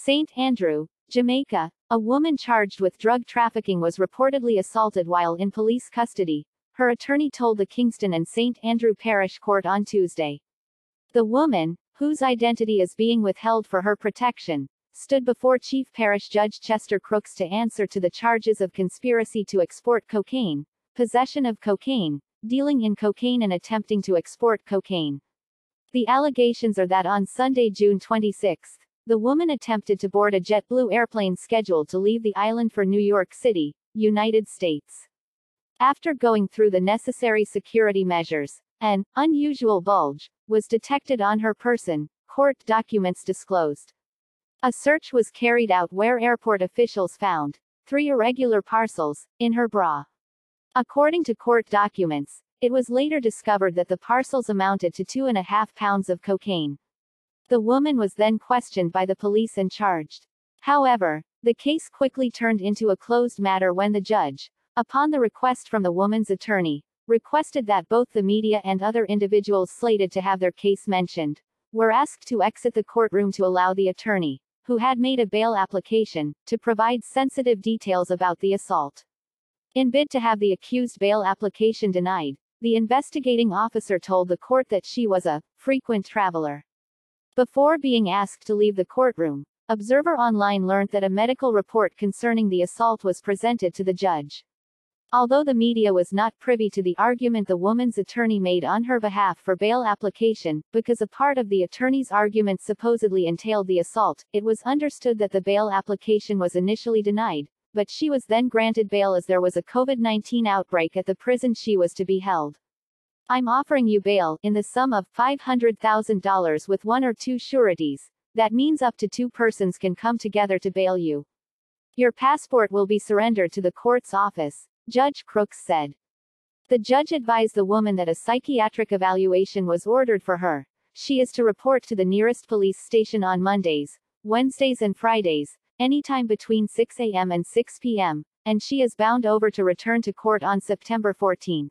St. Andrew, Jamaica, a woman charged with drug trafficking was reportedly assaulted while in police custody, her attorney told the Kingston and St. Andrew Parish Court on Tuesday. The woman, whose identity is being withheld for her protection, stood before Chief Parish Judge Chester Crooks to answer to the charges of conspiracy to export cocaine, possession of cocaine, dealing in cocaine and attempting to export cocaine. The allegations are that on Sunday, June 26, the woman attempted to board a JetBlue airplane scheduled to leave the island for New York City, United States. After going through the necessary security measures, an unusual bulge was detected on her person, court documents disclosed. A search was carried out where airport officials found three irregular parcels in her bra. According to court documents, it was later discovered that the parcels amounted to two and a half pounds of cocaine. The woman was then questioned by the police and charged. However, the case quickly turned into a closed matter when the judge, upon the request from the woman's attorney, requested that both the media and other individuals slated to have their case mentioned were asked to exit the courtroom to allow the attorney, who had made a bail application, to provide sensitive details about the assault. In bid to have the accused bail application denied, the investigating officer told the court that she was a frequent traveler. Before being asked to leave the courtroom, Observer Online learned that a medical report concerning the assault was presented to the judge. Although the media was not privy to the argument the woman's attorney made on her behalf for bail application, because a part of the attorney's argument supposedly entailed the assault, it was understood that the bail application was initially denied, but she was then granted bail as there was a COVID-19 outbreak at the prison she was to be held. I'm offering you bail, in the sum of $500,000 with one or two sureties. That means up to two persons can come together to bail you. Your passport will be surrendered to the court's office, Judge Crooks said. The judge advised the woman that a psychiatric evaluation was ordered for her. She is to report to the nearest police station on Mondays, Wednesdays and Fridays, anytime between 6 a.m. and 6 p.m., and she is bound over to return to court on September 14.